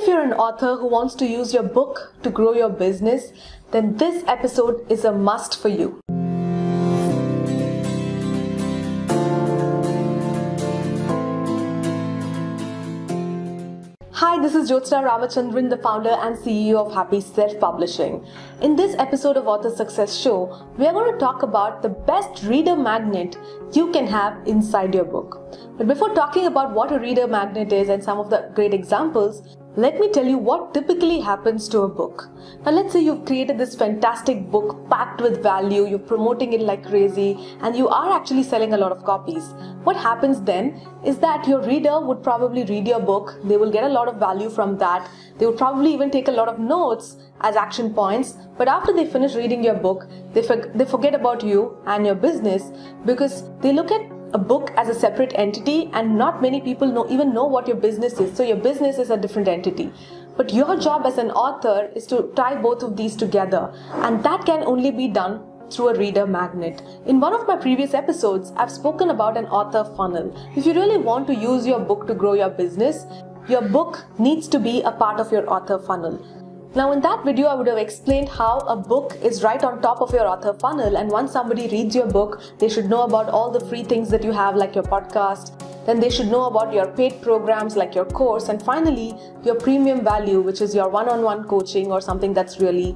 If you're an author who wants to use your book to grow your business, then this episode is a must for you. Hi, this is Jyotsna Ramachandran, the founder and CEO of Happy Self Publishing. In this episode of Author Success Show, we are going to talk about the best reader magnet you can have inside your book. But before talking about what a reader magnet is and some of the great examples, let me tell you what typically happens to a book. Now, let's say you've created this fantastic book packed with value, you're promoting it like crazy, and you are actually selling a lot of copies. What happens then is that your reader would probably read your book, they will get a lot of value from that, they would probably even take a lot of notes as action points, but after they finish reading your book, they, for- they forget about you and your business because they look at a book as a separate entity and not many people know even know what your business is so your business is a different entity but your job as an author is to tie both of these together and that can only be done through a reader magnet. In one of my previous episodes, I've spoken about an author funnel. If you really want to use your book to grow your business, your book needs to be a part of your author funnel. Now, in that video, I would have explained how a book is right on top of your author funnel, and once somebody reads your book, they should know about all the free things that you have, like your podcast. Then they should know about your paid programs, like your course, and finally, your premium value, which is your one on one coaching or something that's really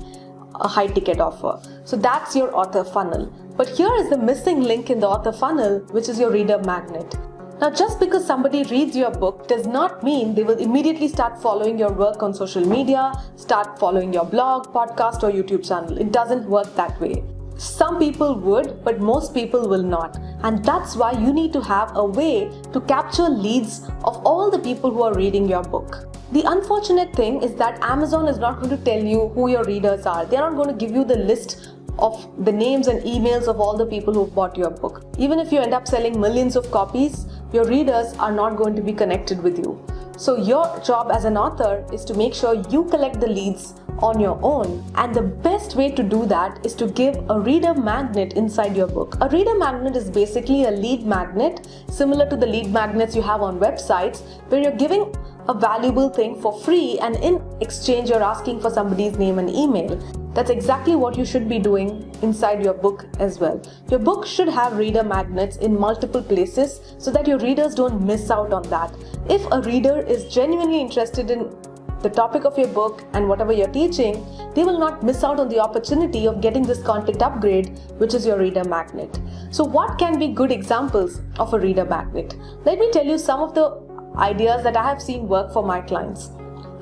a high ticket offer. So, that's your author funnel. But here is the missing link in the author funnel, which is your reader magnet. Now, just because somebody reads your book does not mean they will immediately start following your work on social media, start following your blog, podcast, or YouTube channel. It doesn't work that way. Some people would, but most people will not. And that's why you need to have a way to capture leads of all the people who are reading your book. The unfortunate thing is that Amazon is not going to tell you who your readers are. They're not going to give you the list of the names and emails of all the people who bought your book. Even if you end up selling millions of copies, your readers are not going to be connected with you. So, your job as an author is to make sure you collect the leads on your own. And the best way to do that is to give a reader magnet inside your book. A reader magnet is basically a lead magnet similar to the lead magnets you have on websites where you're giving a valuable thing for free and in exchange you're asking for somebody's name and email. That's exactly what you should be doing inside your book as well. Your book should have reader magnets in multiple places so that your readers don't miss out on that. If a reader is genuinely interested in the topic of your book and whatever you're teaching, they will not miss out on the opportunity of getting this content upgrade, which is your reader magnet. So, what can be good examples of a reader magnet? Let me tell you some of the ideas that I have seen work for my clients.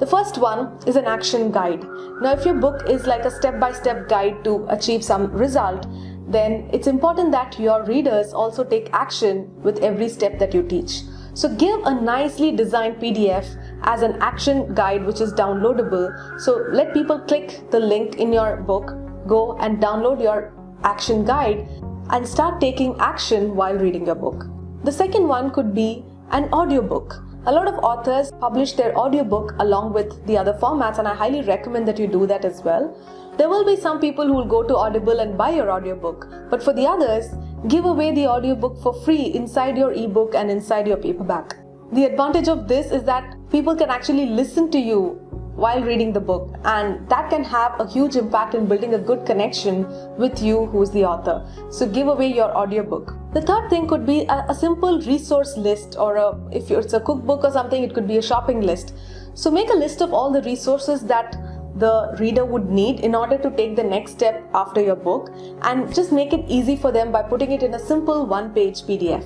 The first one is an action guide. Now, if your book is like a step by step guide to achieve some result, then it's important that your readers also take action with every step that you teach. So, give a nicely designed PDF as an action guide which is downloadable. So, let people click the link in your book, go and download your action guide, and start taking action while reading your book. The second one could be an audiobook. A lot of authors publish their audiobook along with the other formats, and I highly recommend that you do that as well. There will be some people who will go to Audible and buy your audiobook, but for the others, give away the audiobook for free inside your ebook and inside your paperback. The advantage of this is that people can actually listen to you while reading the book, and that can have a huge impact in building a good connection with you, who's the author. So, give away your audiobook. The third thing could be a, a simple resource list, or a, if it's a cookbook or something, it could be a shopping list. So, make a list of all the resources that the reader would need in order to take the next step after your book and just make it easy for them by putting it in a simple one page PDF.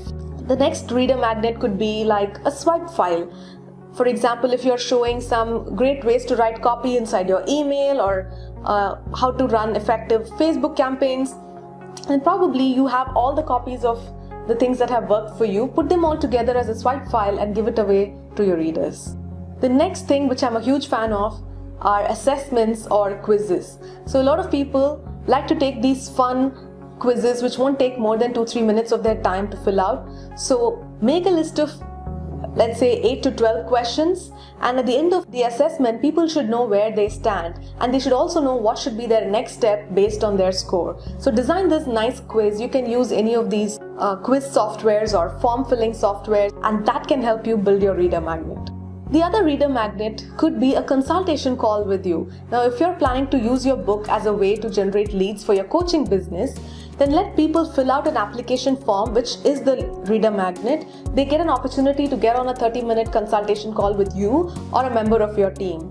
The next reader magnet could be like a swipe file. For example, if you're showing some great ways to write copy inside your email or uh, how to run effective Facebook campaigns, and probably you have all the copies of the things that have worked for you, put them all together as a swipe file and give it away to your readers. The next thing, which I'm a huge fan of, are assessments or quizzes. So, a lot of people like to take these fun quizzes which won't take more than 2 3 minutes of their time to fill out. So, make a list of let's say 8 to 12 questions. And at the end of the assessment people should know where they stand. And they should also know what should be their next step based on their score. So design this nice quiz. You can use any of these uh, quiz softwares or form filling software and that can help you build your reader magnet. The other reader magnet could be a consultation call with you. Now, if you're planning to use your book as a way to generate leads for your coaching business, then let people fill out an application form, which is the reader magnet. They get an opportunity to get on a 30 minute consultation call with you or a member of your team.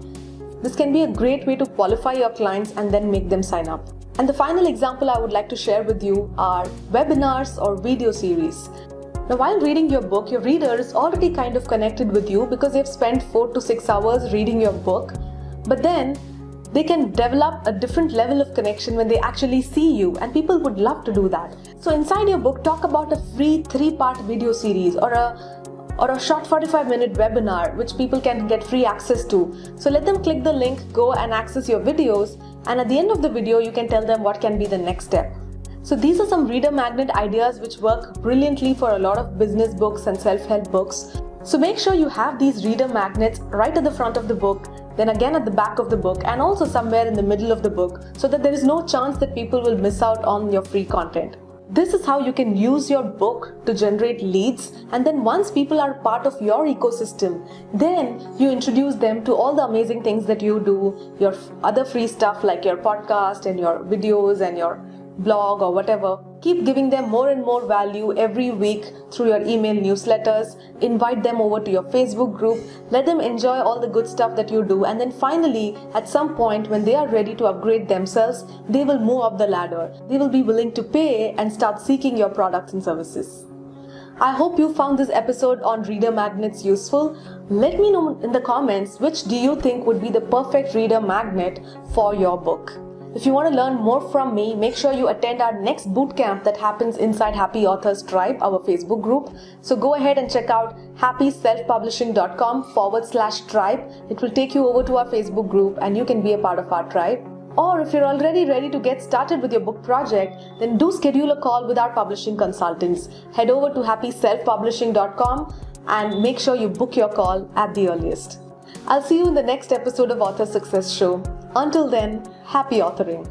This can be a great way to qualify your clients and then make them sign up. And the final example I would like to share with you are webinars or video series. Now, while reading your book, your reader is already kind of connected with you because they've spent four to six hours reading your book. But then they can develop a different level of connection when they actually see you, and people would love to do that. So, inside your book, talk about a free three part video series or a or a short 45 minute webinar which people can get free access to. So let them click the link, go and access your videos, and at the end of the video, you can tell them what can be the next step. So these are some reader magnet ideas which work brilliantly for a lot of business books and self-help books. So make sure you have these reader magnets right at the front of the book, then again at the back of the book and also somewhere in the middle of the book so that there is no chance that people will miss out on your free content. This is how you can use your book to generate leads and then once people are part of your ecosystem, then you introduce them to all the amazing things that you do, your other free stuff like your podcast and your videos and your blog or whatever. Keep giving them more and more value every week through your email newsletters. Invite them over to your Facebook group. Let them enjoy all the good stuff that you do. And then finally, at some point, when they are ready to upgrade themselves, they will move up the ladder. They will be willing to pay and start seeking your products and services. I hope you found this episode on reader magnets useful. Let me know in the comments which do you think would be the perfect reader magnet for your book. If you want to learn more from me, make sure you attend our next bootcamp that happens inside Happy Authors Tribe, our Facebook group. So go ahead and check out happyselfpublishing.com forward slash tribe. It will take you over to our Facebook group and you can be a part of our tribe. Or if you're already ready to get started with your book project, then do schedule a call with our publishing consultants. Head over to happyselfpublishing.com and make sure you book your call at the earliest. I'll see you in the next episode of Author Success Show. Until then, happy authoring.